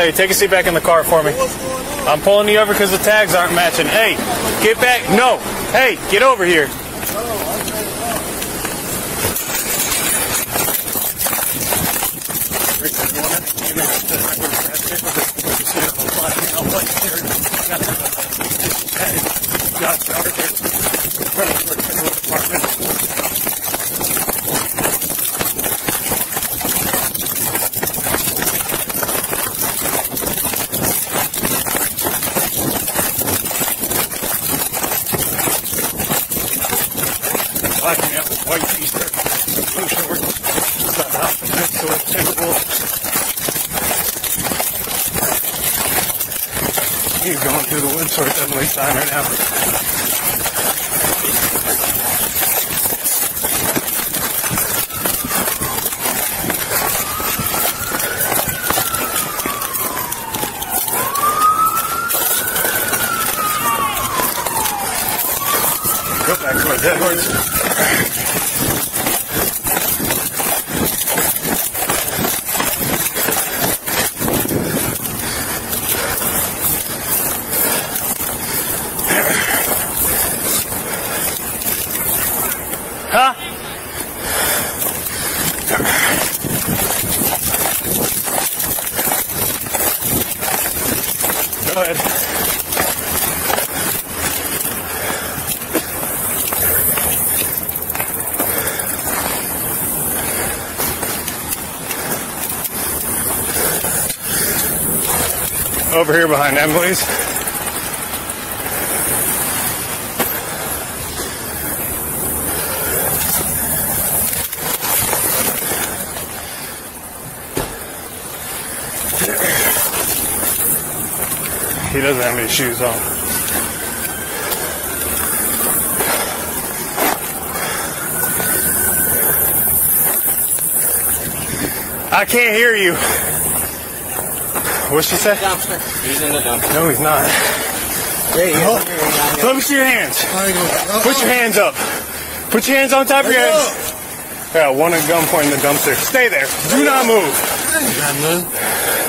Hey, take a seat back in the car for me. I'm pulling you over because the tags aren't matching. Hey, get back. No. Hey, get over here. Black man with white t-shirt, blue shorts, got He's going through the woods towards Emily sign right now. Go back towards Edwards. Huh? Go ahead. Over here behind Emily's. He doesn't have any shoes on. I can't hear you. What'd she say? He's in the dumpster. No, he's not. Yeah, he. Oh. Here, he's. Let me see your hands. I. Put your hands up. Put your hands on top of your Hey, head. Yeah, one at gunpoint in the dumpster. Stay there. Do not uh, move. I ain't got nothing.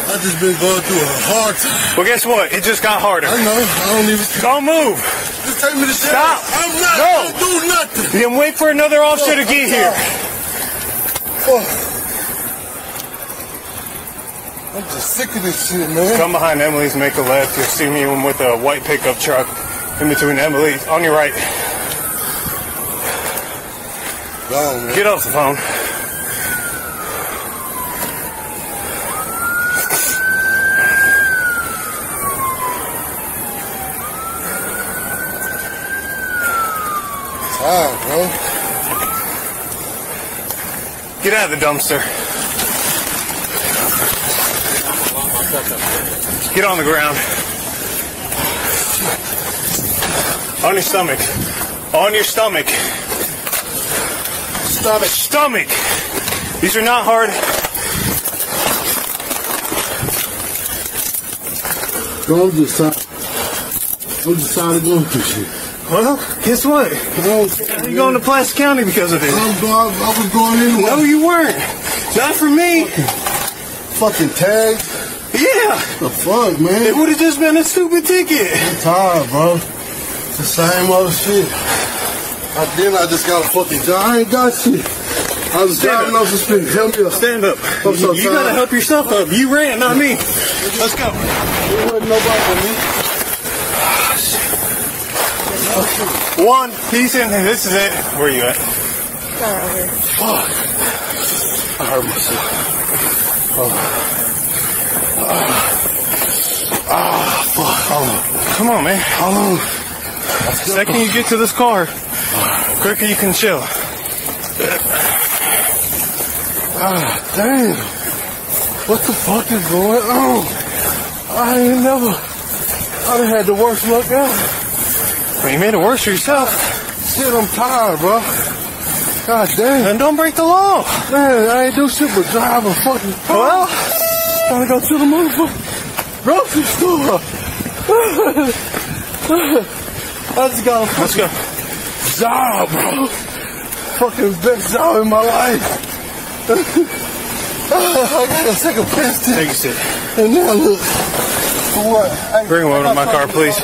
I just been going through a hard time. Well, guess what? It just got harder. I know. I don't even. Don't move. Just take me to jail. Stop. I'm not No. gonna do nothing. Then wait for another officer to oh, get here. Oh. I'm just sick of this shit, man. Come behind Emily's, make a left. You'll see me with a white pickup truck in between Emily's. On your right. Man. Get off the phone. Tired, bro. Get out of the dumpster. Get on the ground. On your stomach. On your stomach. Stomach. Stomach. These are not hard. Bro, I'm just tired. I'm just tired of going through shit. Well, guess what? You're going to Pulaski County because of this. I'm, go- I, I was going anyway. No, you weren't. Not for me. Fucking tags. Yeah. The fuck, man? It would have just been a stupid ticket. I'm tired, bro. It's the same old shit. I, then I just got a fucking job. I ain't got shit. I was Stand driving up. off the street. Help me up. Stand up. I'm so you gotta help yourself up. You ran, not me. Let's go. There wasn't nobody but me. One piece in. This is it. Where you at? Fuck. I hurt myself. Ah, fuck. Hold. Come on, man. On. Second you get to this car, quicker you can chill. Ah, damn. What the fuck is going on? I ain't never. I done had the worst luck ever. Well, you made it worse for yourself. Shit, I'm tired, bro. God damn. Then don't break the law. Man, I ain't do shit but drive a fucking car. Well, Trying to go to the motherfucking grocery store. I just got a let's go. job, bro. Fucking best job in my life. I gotta take a piss Take test. a sit. And now look. What? Hey, Bring one to my car, please.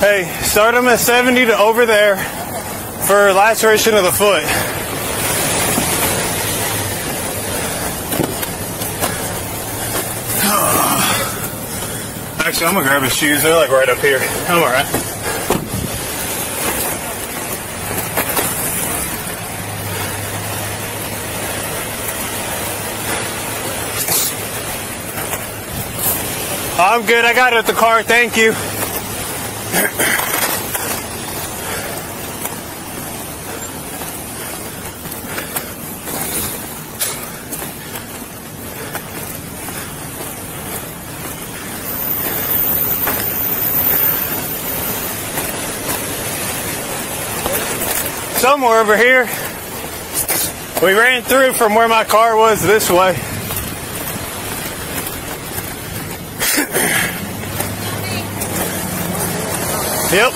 Hey, start them at 70 to over there for laceration of the foot. Actually, I'm gonna grab his shoes. They're like right up here. I'm alright. I'm good. I got it at the car. Thank you. Somewhere over here. We ran through from where my car was this way. Yep.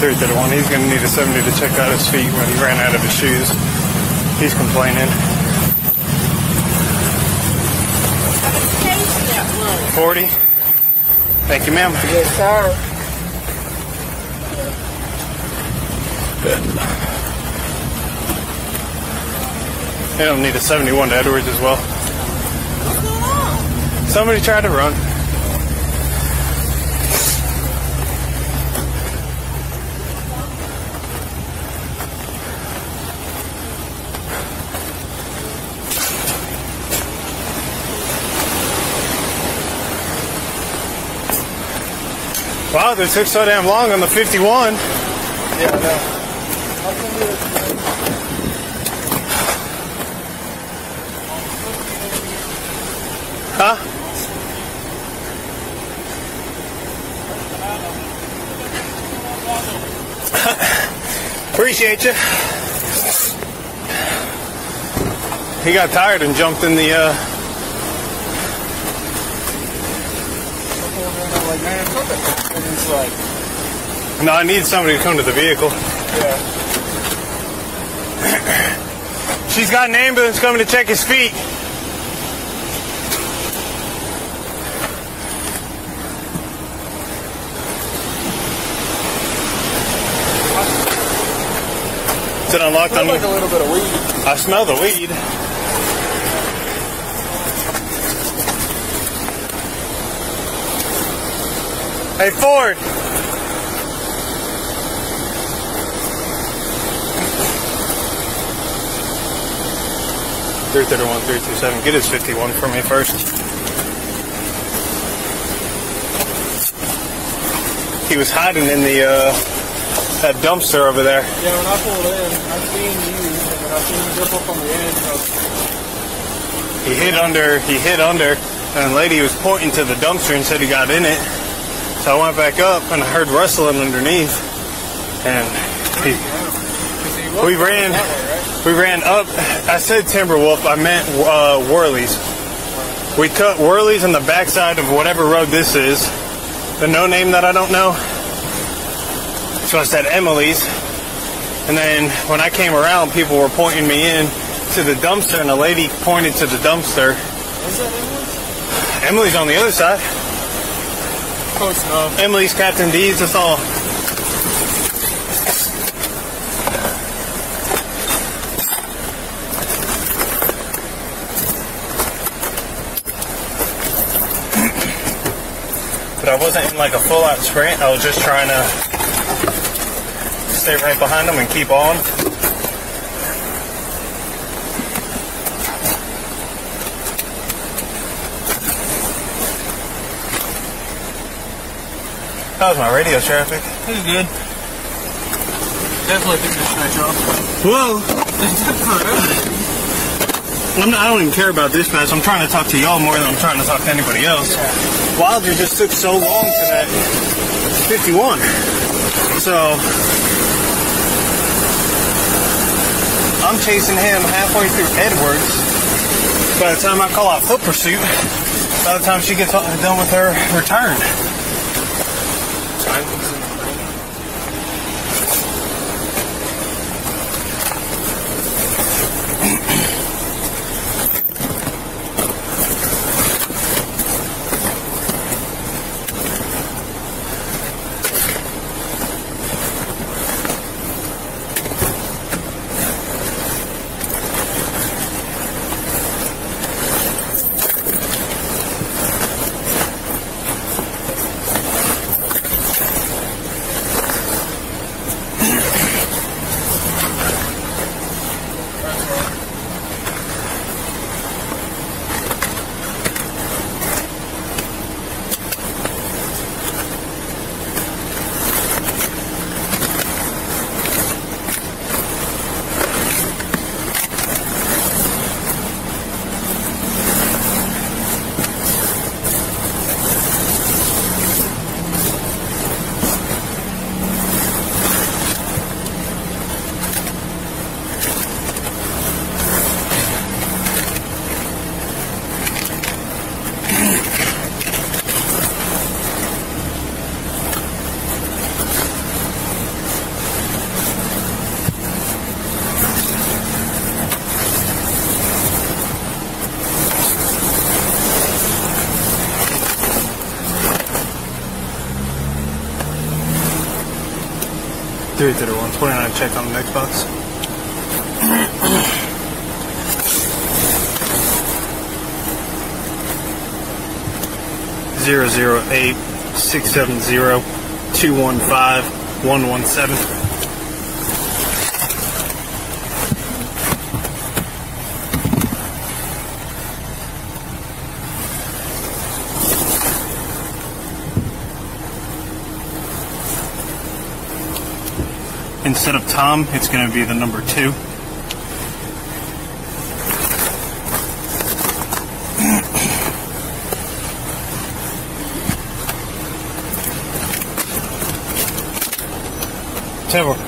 Three the one. He's going to need a 70 to check out his feet when he ran out of his shoes. He's complaining. 40. Thank you, ma'am. Yes, sir. They don't need a 71 to Edwards as well. Somebody tried to run. Wow, they took so damn long on the 51. Yeah, I know. Huh? Appreciate you. He got tired and jumped in the. Uh, like, man. And he's like, no, I need somebody to come to the vehicle. yeah. She's got an ambulance coming to check his feet. Is it unlocked on Like a little bit of weed. I smell the weed. Hey Ford. Three thirty-one, three two seven. Get his fifty-one for me first. He was hiding in the uh, that dumpster over there. Yeah, when I pulled in, I seen you, and then I seen you jump up on the edge. And I was, He hid under, he hid under, and the lady was pointing to the dumpster and said he got in it. So I went back up and I heard rustling underneath. And we ran, we ran up. I said Timberwolf, I meant uh, Whirlies. We cut Whirlies on the backside of whatever road this is. The no name that I don't know. So I said Emily's. And then when I came around, people were pointing me in to the dumpster, and the lady pointed to the dumpster. Emily's on the other side. Close enough. Emily's Captain D's. That's all. But I wasn't in like a full out sprint. I was just trying to stay right behind them and keep on. That was my radio traffic. Is good. Definitely think this stretch off. Whoa! I'm not, I don't even care about this dispatch. I'm trying to talk to y'all more than I'm trying to talk to anybody else. Wilder just took so long to that 51. So I'm chasing him halfway through Edwards. By the time I call out foot pursuit, by the time she gets done with her return time Three thirty one twenty nine check on the next box. Zero zero eight six seven zero two one five one one seven. Instead of Tom, it's going to be the number two. Trevor.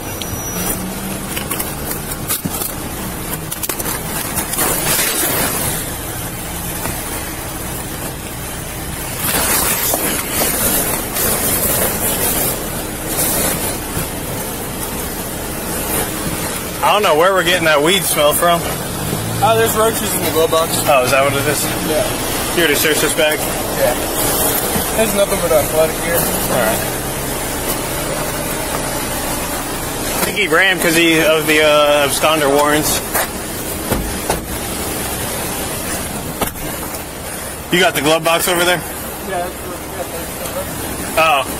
Don't know where we're getting that weed smell from. Oh, there's roaches in the glove box. Oh, is that what it is? Yeah. You already searched this bag? Yeah. There's nothing but athletic gear. Alright. I think he ran because he of the uh, absconder warrants. You got the glove box over there? Yeah, that's what we got there. Oh.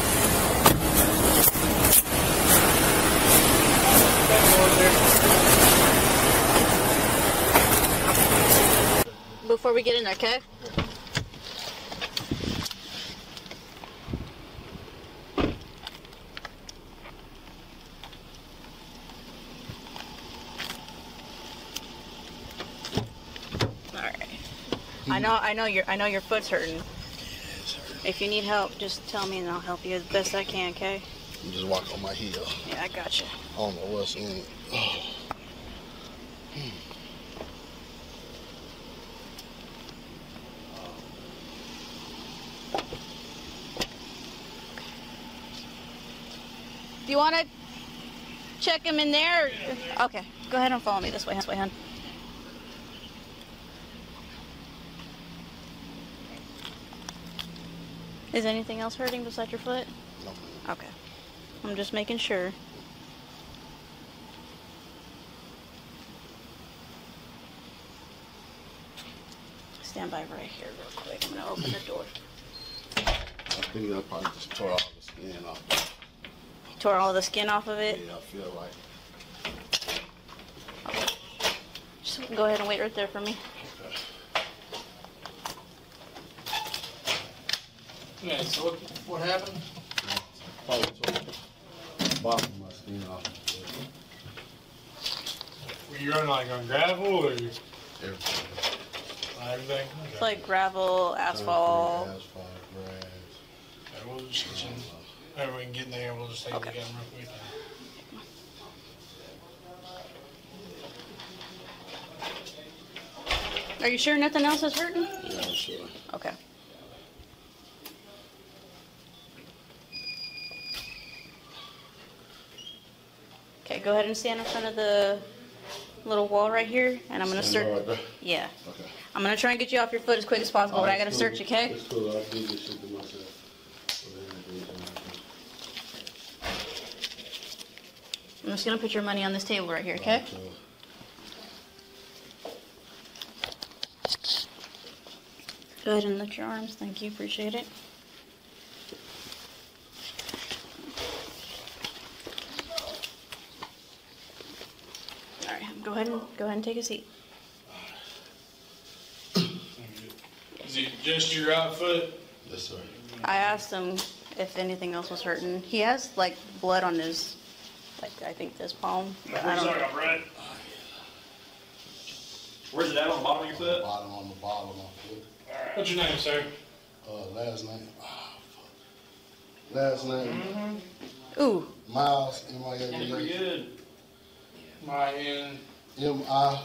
Before we get in there, okay? All right. I know, I know your, I know your foot's hurting. If you need help, just tell me and I'll help you as best I can, okay? You just walk on my heel. Yeah, I got you. I don't know what's in it. Hmm. Do you want to check him in there? Okay, go ahead and follow me this way, this way, hon. Is anything else hurting besides your foot? No. Okay. I'm just making sure. Stand by right here real quick. I'm gonna open the door. I think I probably just tore all the skin off. Tore all the skin off of it. Yeah, I feel like. Just go ahead and wait right there for me. Yeah, so what, what happened? Probably tore the bottom of my skin off. Were you running like on gravel or Everything. everything? It's like gravel, asphalt. Concrete, Asphalt, grass. We'll just Whenever we can get in there, we'll just take okay. the gun real quick. Are you sure nothing else is hurting? Yeah, I'm sure. Okay. Okay, go ahead and stand in front of the little wall right here, and I'm gonna search. Right yeah. Okay. I'm gonna try and get you off your foot as quick as possible, right, but I gotta cool. search, okay? It's cool. I'll do this to myself. I'm just gonna put your money on this table right here, okay? So, Go ahead and lift your arms. Thank you. Appreciate it. All right. Go ahead and go ahead and take a seat. Is it just your right foot? Yes, sir. I asked him if anything else was hurting. He has like blood on his, like I think this palm. But I don't. got red. Where's it at on the bottom of your foot? Bottom on the bottom of my foot. What's your name, sir? Uh, last name, ah, fuck. Last name, Ooh. Miles, M I Pretty L E good. My N M I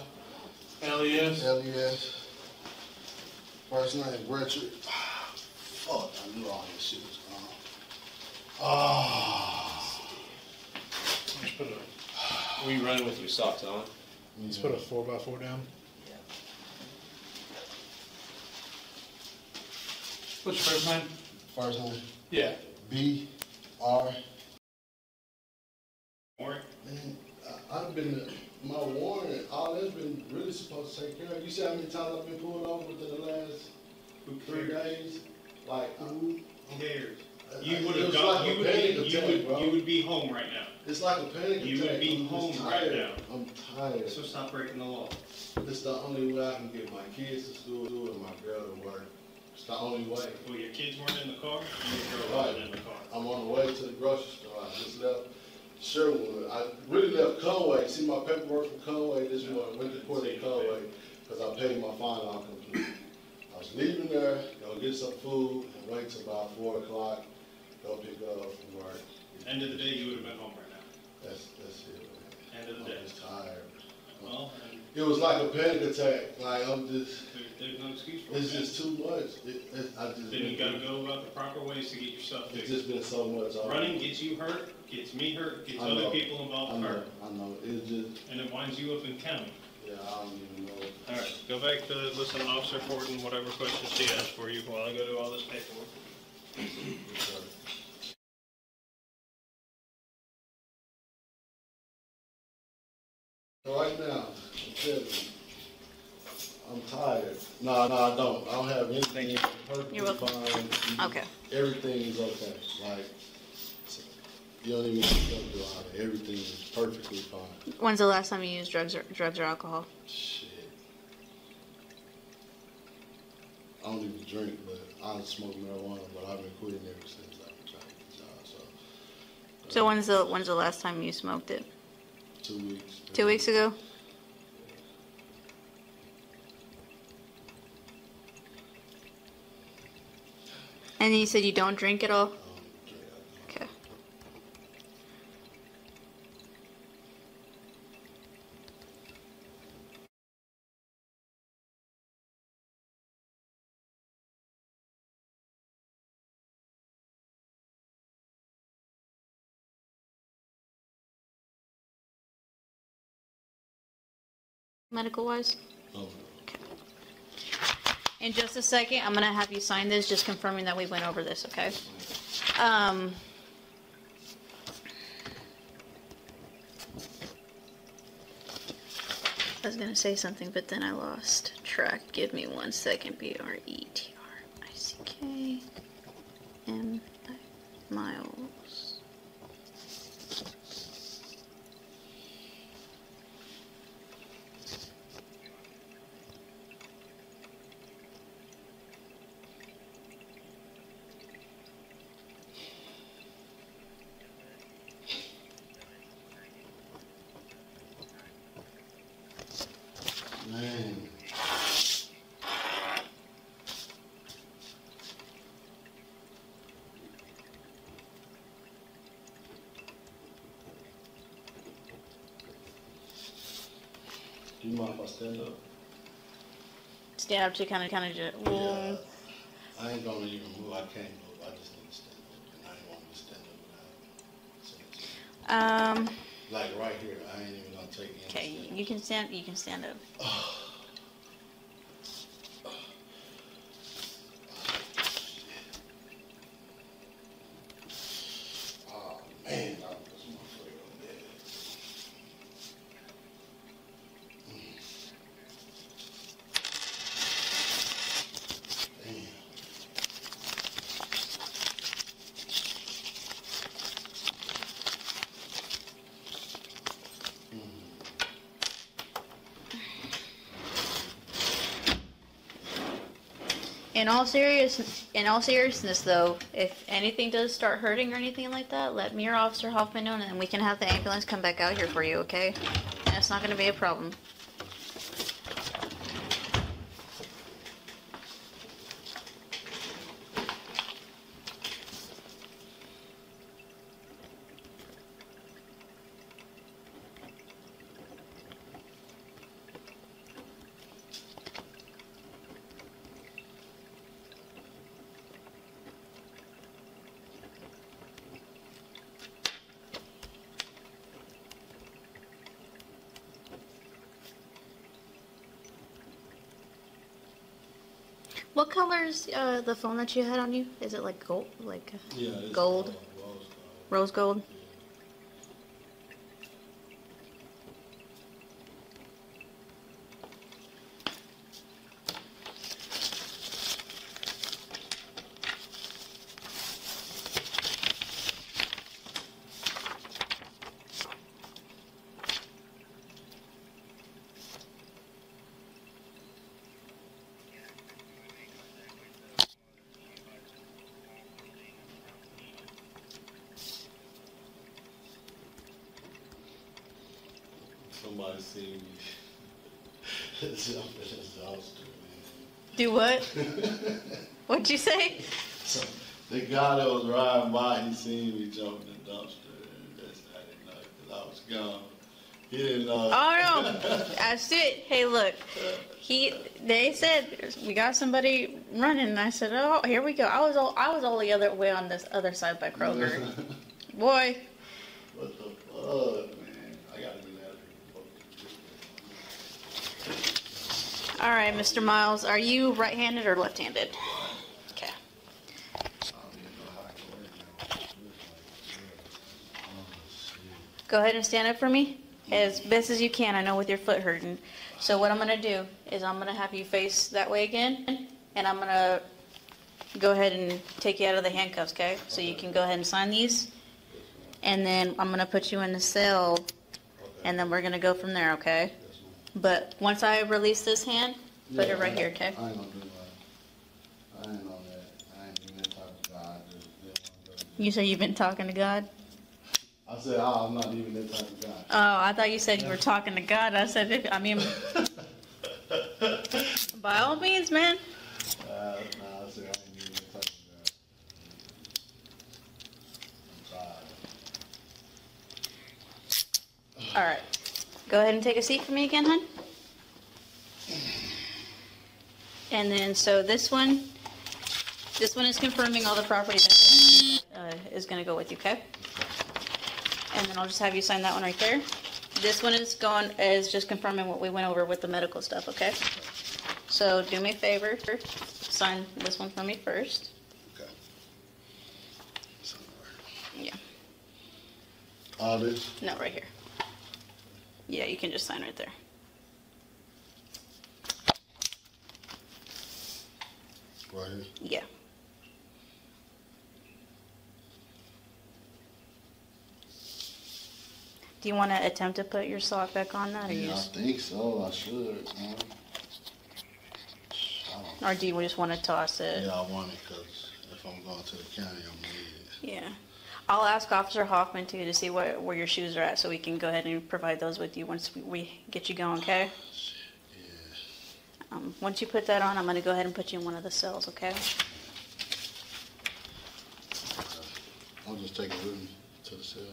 L E S. L E S. First name, Richard. Ah, Fuck, I knew all this shit was gone. Ah. Just put a Were you running with your socks on? let's put a four by four down. What's your first name? First name, Yeah. B R. Warren? Man, I- I've been, my warrant, all that's been really supposed to take care of. You see how many times I've been pulled over within the last Who three days? Like, Who cares? It You would have was gone, like you would panic be, you attack, would, bro. you would be home right now. It's like a panic attack. You would be I'm just home right tired. now. I'm tired. So stop breaking the law. It's the only way I can get my kids to school and my girl to work. It's the only way. Well, your kids weren't in the car, your girl Right. wasn't in the car. I'm on the way to the grocery store. I just left Sherwood. I really left Conway. See my paperwork from Conway this morning. Went to court in Conway because I paid my fine out complete. I was leaving there, go get some food, and wait till about four o'clock. Go pick up from work. End of the day, you would have been home right now. That's that's it. Man. End of the I'm day. just tired. Well, and It was like a panic attack. Like I'm just. there, there's no excuse for It's it. just too much. It, it, I just. Then you gotta go about the proper ways to get yourself It's fixed. just been so much. already. Running gets you hurt, gets me hurt, gets I know. other people I involved know. hurt, I know. It's just. and it winds you up in county. Yeah, I don't even know. All right, go back to listen to Officer Horton, whatever questions she has for you while I go do all this paperwork now, I'm telling you, I'm tired. No, no, I don't. I don't have anything perfectly You're welcome. fine. Okay. Everything is okay. Like, you don't even have to that. Everything is perfectly fine. When's the last time you used drugs or drugs or alcohol? Shit. I don't even drink, but I don't smoke marijuana, but I've been quitting ever since I've been trying to get job, so. So when's the when's the last time you smoked it? Two weeks. Two weeks ago. And you said you don't drink at all. Okay. Medical wise? Oh, In just a second, I'm gonna have you sign this, just confirming that we went over this, okay? Um. I was gonna say something, but then I lost track. Give me one second. B R E T R I C K M I Miles. Man. Do you mind if I stand up? Stand up to kind of, kind of just. Yeah. I ain't gonna even move. I can't move. I just need to stand up. And I ain't want to stand up without. Um. Like right here, I ain't even gonna take any. Okay, you can stand. You can stand up. In all serious, in all seriousness, though, if anything does start hurting or anything like that, let me or Officer Hoffman know, and then we can have the ambulance come back out here for you. Okay? And it's not going to be a problem. What color's uh, the phone that you had on you? Is it like gold, like Yeah. Gold. rose gold. rose gold? Somebody seen me. Jump in this dumpster, Do what? What'd you say? So the guy that was riding by, he seen me jump in the dumpster, and that's I didn't know because I was gone. He didn't know. Oh no, I see it. Hey, look, he. They said we got somebody running, and I said, oh, here we go. I was all, I was all the other way on this other side by Kroger. Boy, what the fuck, man? I gotta do that. All right, Mr. Miles, are you right-handed or left-handed? Okay. Go ahead and stand up for me as best as you can. I know with your foot hurting. So what I'm gonna do is I'm gonna have you face that way again, and I'm gonna go ahead and take you out of the handcuffs, okay? So you can go ahead and sign these, and then I'm gonna put you in the cell, and then we're gonna go from there, okay? But once I release this hand, put Yeah, it right I- here, okay? I ain't gonna do that. I ain't on that. I ain't even that type of guy. Just wanna go. You say you've been talking to God? I said, oh, I'm not even that type of guy. Oh, I thought you said you were talking to God. I said, if- I mean, by all means, man. Uh, nah, I said I ain't even that type of guy. I'm tired. All right. Go ahead and take a seat for me again, hon. And then, so this one, this one is confirming all the property that uh, is going to go with you, okay? And then I'll just have you sign that one right there. This one is going, is just confirming what we went over with the medical stuff, okay? So do me a favor, sign this one for me first. Okay. Somewhere. Yeah, All this? no, right here. Yeah, you can just sign right there. Right here? Yeah. Do you want to attempt to put your sock back on that, or you Yeah, I think so. I should. man. Or do you just want to toss it? Yeah, I want it because if I'm going to the county, I'm gonna need it. Yeah. I'll ask Officer Hoffman too to see what, where your shoes are at, so we can go ahead and provide those with you once we, we get you going. Okay. Um, once you put that on, I'm gonna go ahead and put you in one of the cells. Okay. I'll just take it with me to the cell.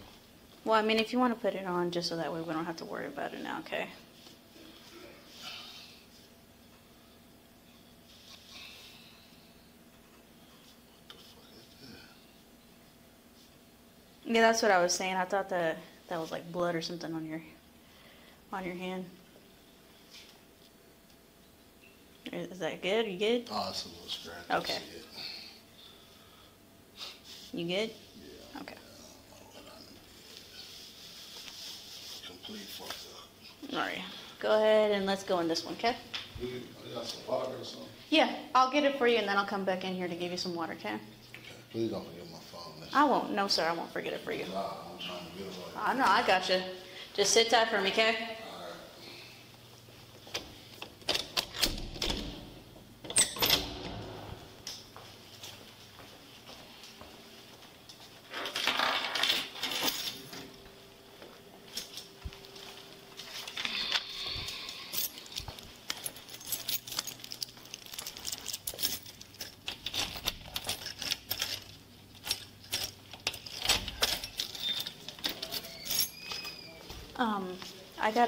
Well, I mean, if you want to put it on, just so that way we don't have to worry about it now. Okay. What the fuck is that? Yeah, that's what I was saying. I thought the that was like blood or something on your, on your hand. Is that good? You good? Oh, it's a little scratch. Okay. You good? Yeah. Okay. Complete fucked up. All right. Go ahead and let's go in this one, okay? You got some water or something? Yeah, I'll get it for you and then I'll come back in here to give you some water, okay? Okay. Please don't forget my I won't. No, sir, I won't forget it for you. I'm trying to get away. I know, I got you. Just sit tight for me, okay? Um,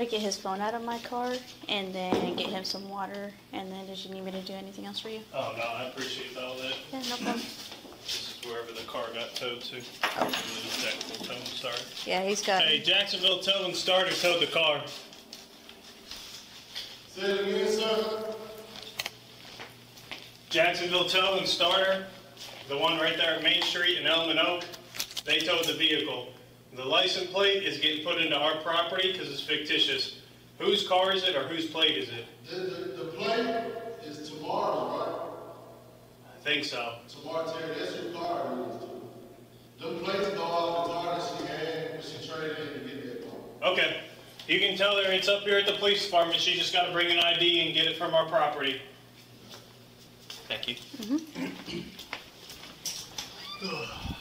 I gotta get his phone out of my car and then get him some water. And then, did you need me to do anything else for you? Oh, no, I appreciate all that. Yeah, no problem. This is wherever the car got towed to. Jacksonville Towing Starter. Yeah, he's got. Hey, Jacksonville Towing Starter towed the car. Say it again, sir? Jacksonville Towing Starter, the one right there at Main Street in Elm and Oak, they towed the vehicle. The license plate is getting put into our property because it's fictitious. Whose car is it or whose plate is it? The, the, the plate is tomorrow, right? I think so. right? Tomorrow, Terry, that's your car. Them plates go off the car that she had when she traded in to get that car. Okay. You can tell her it's up here at the police department. She just got to bring an ID and get it from our property. Thank you. Mm-hmm.